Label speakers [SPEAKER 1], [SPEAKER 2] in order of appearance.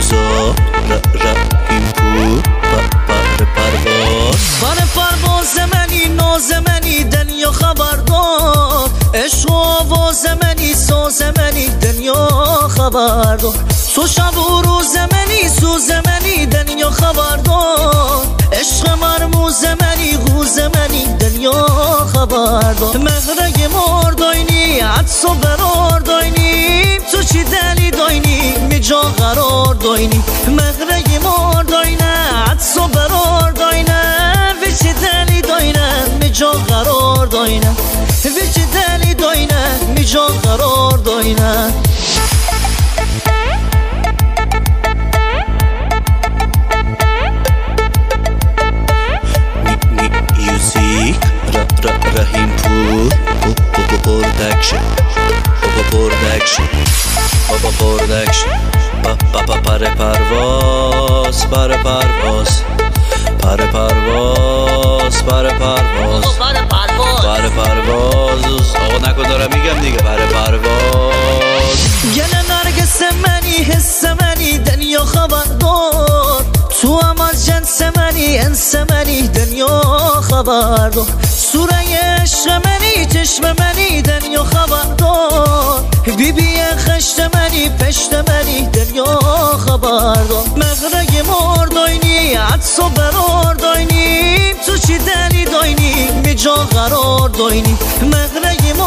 [SPEAKER 1] زا ر ر این کو پر پرواز
[SPEAKER 2] پر پرواز منی ناز منی دنیا خبردار عشق و آواز منی ساز منی دنیا خبردار تو شب و روز منی سوز منی دنیا خبردار عشق مرموز منی غوز منی دنیا خبردار مهره مار داینی عدس و برار داینی مغرق مرداینه عدس و برار داینه وی چی دلی داینه می جا قرار داینه وی چی دلی داینه می جا قرار داینه
[SPEAKER 1] رحیم پور بابا پردکشن بابا پردکشن بابا پردکشن پر پرواز پر پرواز پر پرواز پر پرواز
[SPEAKER 2] پر
[SPEAKER 1] پرواز آقا نکن دارم میگم دیگه پر پرواز
[SPEAKER 2] گل نرگس منی حس منی دنیا خبردار تو هم از جنس منی انس منی دنیا خبردار سوره عشق منی چشم منی دنیا منی دنیا خبردار مغرق مرداینی عدس و برار داینی. تو چی دلی داینی؟ می جا قرار داینی. مغرق